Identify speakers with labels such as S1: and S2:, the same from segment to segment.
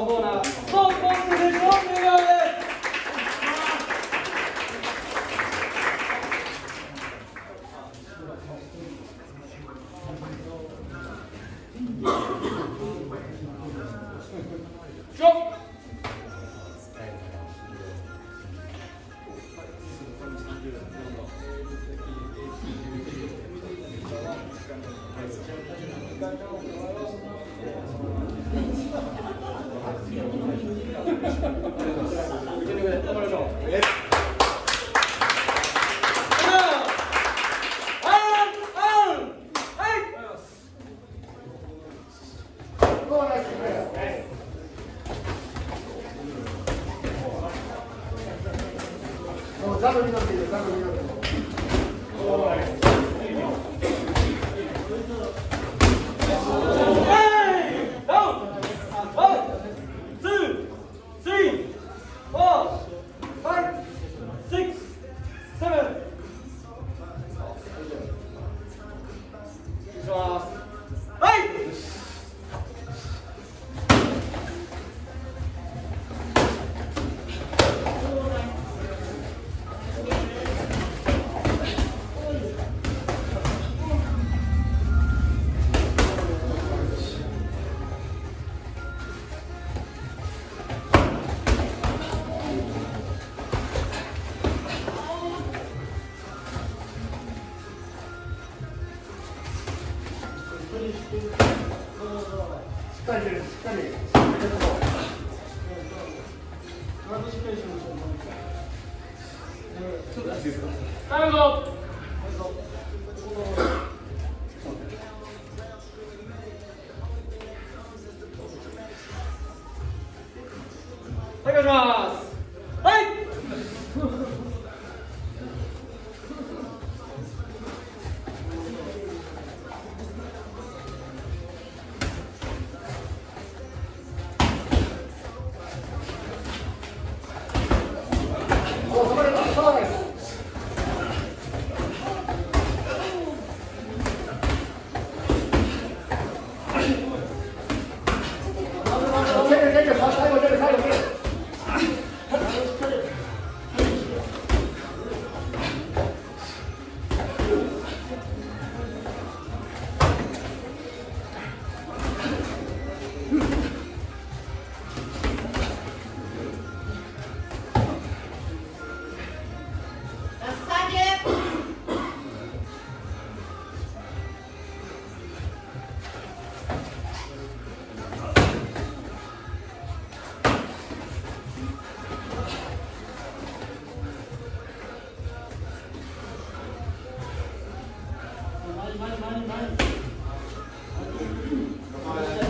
S1: のコーナーストップするコンですよっダ
S2: ブルになってい。る、ダブルになってい。る。です
S1: か？Come on.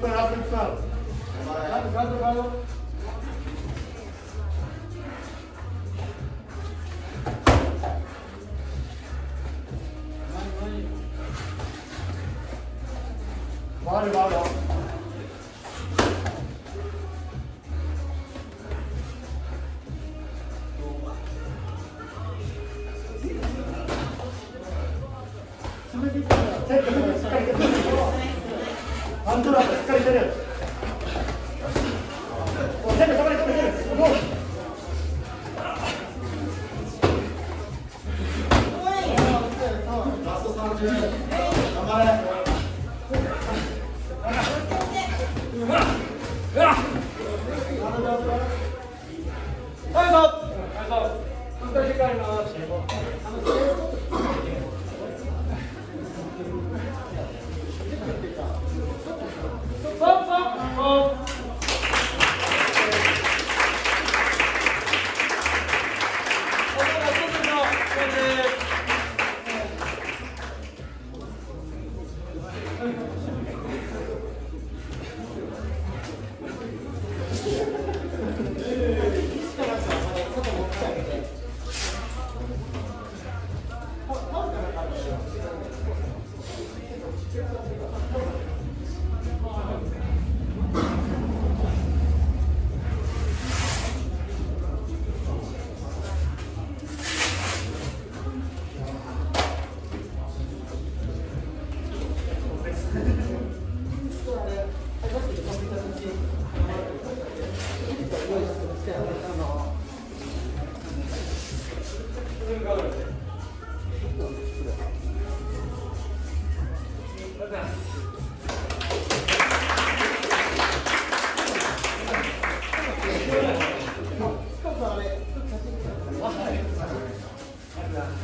S2: 백살 앞 백살 가도 가도
S1: 가도 말해 말해 Andra. Yeah.